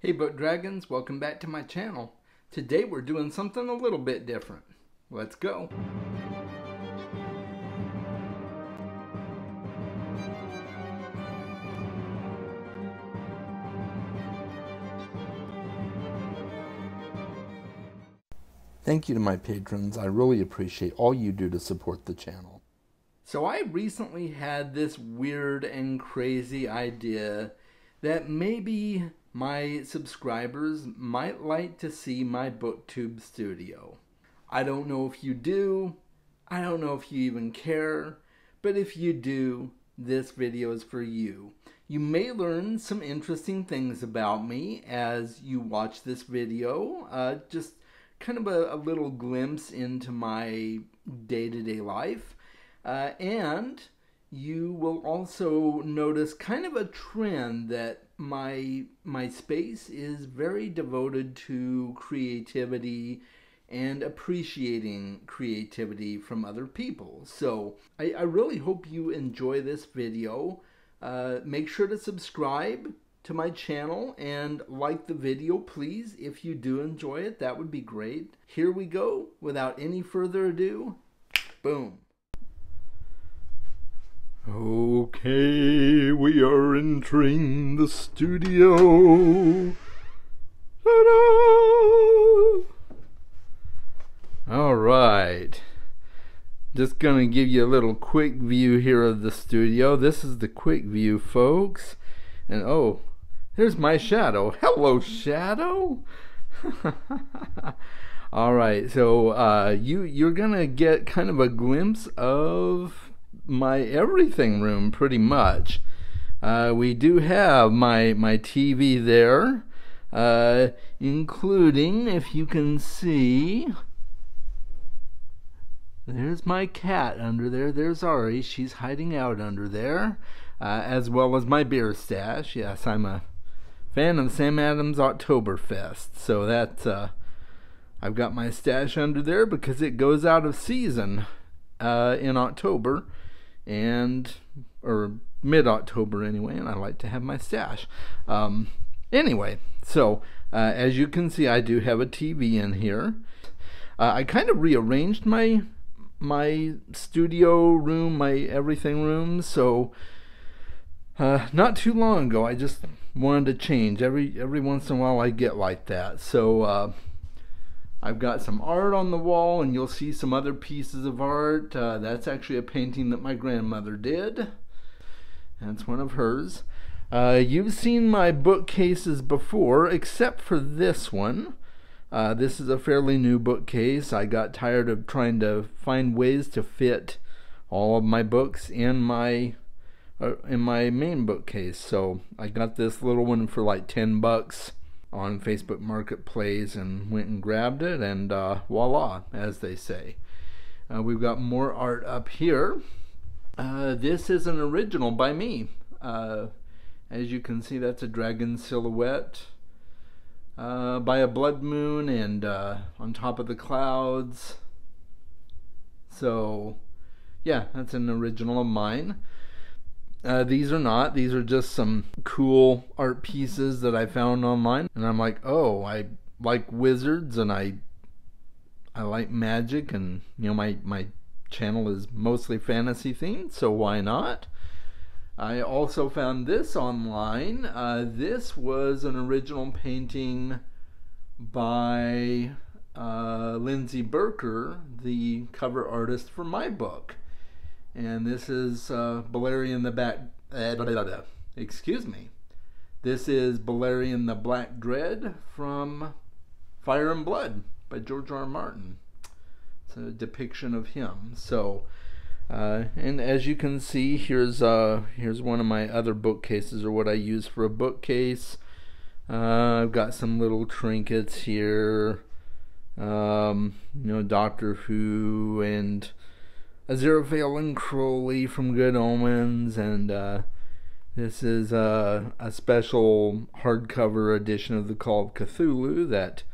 Hey Book Dragons, welcome back to my channel. Today we're doing something a little bit different. Let's go. Thank you to my patrons. I really appreciate all you do to support the channel. So I recently had this weird and crazy idea that maybe my subscribers might like to see my booktube studio. I don't know if you do, I don't know if you even care, but if you do, this video is for you. You may learn some interesting things about me as you watch this video, uh, just kind of a, a, little glimpse into my day-to-day -day life. Uh, and you will also notice kind of a trend that my my space is very devoted to creativity and appreciating creativity from other people. So I, I really hope you enjoy this video. Uh, make sure to subscribe to my channel and like the video, please. If you do enjoy it, that would be great. Here we go. Without any further ado, boom. Okay, we are entering the studio. All right. Just gonna give you a little quick view here of the studio. This is the quick view, folks. And oh, there's my shadow. Hello, shadow. All right, so uh, you you're gonna get kind of a glimpse of my everything room pretty much. Uh, we do have my my TV there, uh, including if you can see. There's my cat under there. There's Ari. She's hiding out under there, uh, as well as my beer stash. Yes, I'm a fan of Sam Adams Oktoberfest, so that's uh, I've got my stash under there because it goes out of season uh, in October and or mid October anyway, and I like to have my stash. Um, anyway, so uh, as you can see, I do have a TV in here. Uh, I kind of rearranged my my studio room, my everything room, so uh, not too long ago, I just wanted to change. Every every once in a while, I get like that. So uh, I've got some art on the wall, and you'll see some other pieces of art. Uh, that's actually a painting that my grandmother did. That's one of hers. Uh, you've seen my bookcases before, except for this one. Uh, this is a fairly new bookcase. I got tired of trying to find ways to fit all of my books in my uh, in my main bookcase. So I got this little one for like 10 bucks on Facebook Marketplace and went and grabbed it, and uh, voila, as they say. Uh, we've got more art up here. Uh, this is an original by me. Uh, as you can see, that's a dragon silhouette uh, by a blood moon and uh, on top of the clouds. So, yeah, that's an original of mine. Uh, these are not. These are just some cool art pieces that I found online, and I'm like, oh, I like wizards and I I like magic, and you know my my channel is mostly fantasy themed, so why not? I also found this online. Uh, this was an original painting by uh, Lindsay Burker, the cover artist for my book and this is uh, Balerion the Back. Uh, blah, excuse me. This is Balerion the Black Dread from Fire and Blood by George R. R. Martin. It's a depiction of him. So, uh, and as you can see, here's uh, here's one of my other bookcases, or what I use for a bookcase. Uh, I've got some little trinkets here. Um, you know, Doctor Who and Aziraphale and Crowley from Good Omens, and uh, this is uh, a special hardcover edition of the Call of Cthulhu that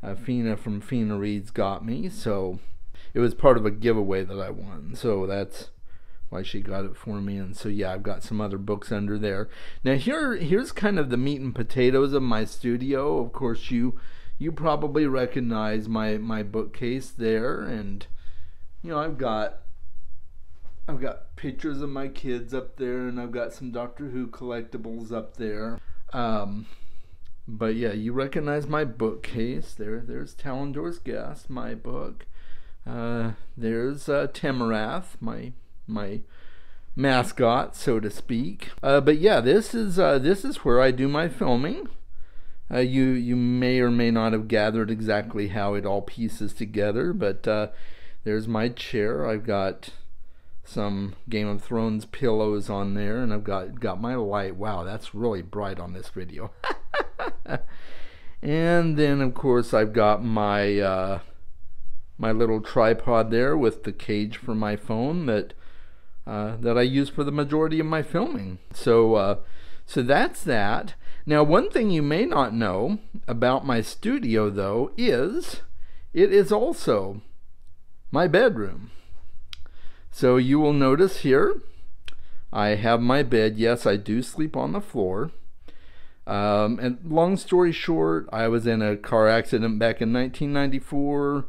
uh, Fina from Fina Reads got me. So it was part of a giveaway that I won. So that's why she got it for me. And so yeah, I've got some other books under there. Now here here's kind of the meat and potatoes of my studio. Of course you you probably recognize my my bookcase there and you know I've got I've got pictures of my kids up there and I've got some Doctor Who collectibles up there. Um, but yeah, you recognize my bookcase. There there's Talindor's Guest, my book. Uh, there's uh, Temerath, my my mascot, so to speak. Uh, but yeah, this is uh, this is where I do my filming. Uh, you you may or may not have gathered exactly how it all pieces together, but uh, there's my chair. I've got some Game of Thrones pillows on there, and I've got got my light. Wow, that's really bright on this video. and then of course I've got my uh, my little tripod there with the cage for my phone that uh, that I use for the majority of my filming. So, uh, so that's that. Now, one thing you may not know about my studio, though, is it is also my bedroom. So you will notice here, I have my bed. Yes, I do sleep on the floor. Um, and long story short, I was in a car accident back in 1994,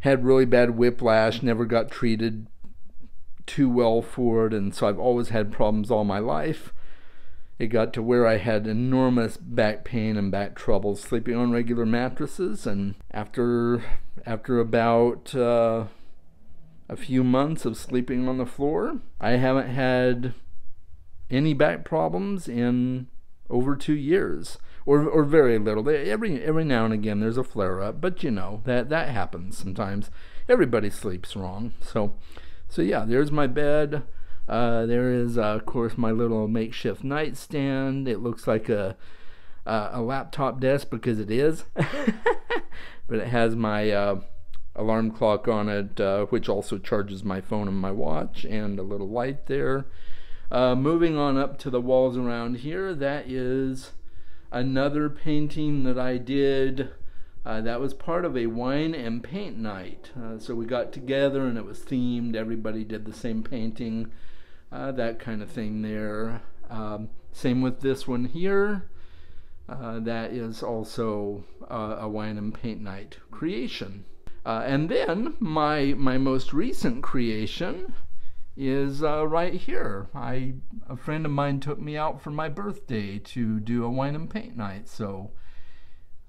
had really bad whiplash, never got treated too well for it, and so I've always had problems all my life. It got to where I had enormous back pain and back trouble sleeping on regular mattresses, and after after about uh, a few months of sleeping on the floor, I haven't had any back problems in over two years, or or very little. Every every now and again there's a flare up, but you know that that happens sometimes. Everybody sleeps wrong, so so yeah, there's my bed. Uh, there is, uh, of course, my little makeshift nightstand. It looks like a uh, a laptop desk because it is, but it has my uh, alarm clock on it, uh, which also charges my phone and my watch, and a little light there. Uh, moving on up to the walls around here, that is another painting that I did uh, that was part of a wine and paint night. Uh, so we got together and it was themed. Everybody did the same painting, uh, that kind of thing there. Um, same with this one here. Uh, that is also uh, a wine and paint night creation. Uh, and then my my most recent creation is right here. I a friend of mine took me out for my birthday to do a wine and paint night. So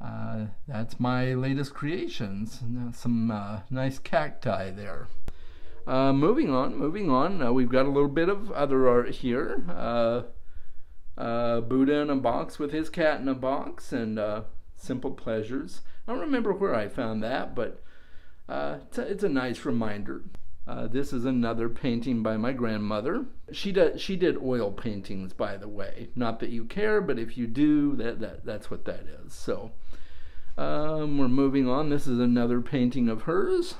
uh, that's my latest creations. Some uh, nice cacti there. Uh, moving on, moving on. Uh, we've got a little bit of other art here. Uh, uh, Buddha in a box with his cat in a box and simple pleasures. I don't remember where I found that, but it's a, it's, a, nice reminder. this is another painting by my grandmother. She did she did oil paintings, by the way. Not that you care, but if you do, that, that that's what that is. So. Um, we're moving on. This is another painting of hers.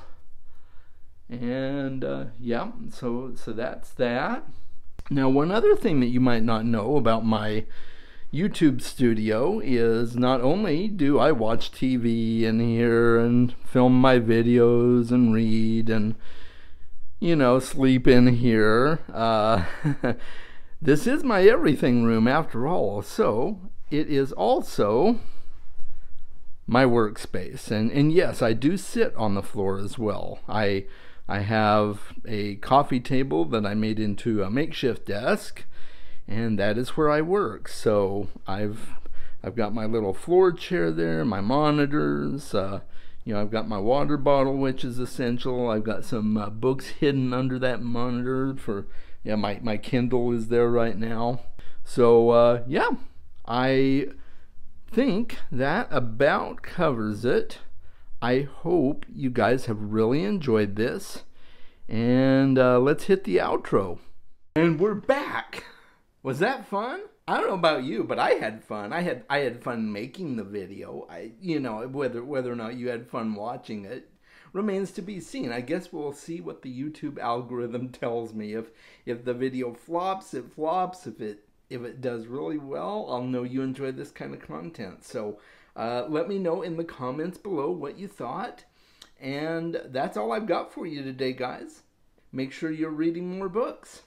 And uh, yeah, so so that's that. Now, one other thing that you might not know about my YouTube studio is not only do I watch TV in here and film my videos and read and you know sleep in here. Uh, this is my everything room after all. So it is also my workspace. And and yes, I do sit on the floor as well. I I have a coffee table that I made into a makeshift desk, and that is where I work. So I've I've got my little floor chair there, my monitors. Uh, you know, I've got my water bottle, which is essential. I've got some uh, books hidden under that monitor for yeah. My my Kindle is there right now. So uh, yeah, I think that about covers it. I hope you guys have really enjoyed this. And uh, let's hit the outro. And we're back. Was that fun? I don't know about you, but I had fun. I had I had fun making the video. I you know whether whether or not you had fun watching it remains to be seen. I guess we'll see what the YouTube algorithm tells me. If if the video flops, it flops. If it if it does really well, I'll know you enjoy this kind of content. So uh, let me know in the comments below what you thought. And that's all I've got for you today, guys. Make sure you're reading more books.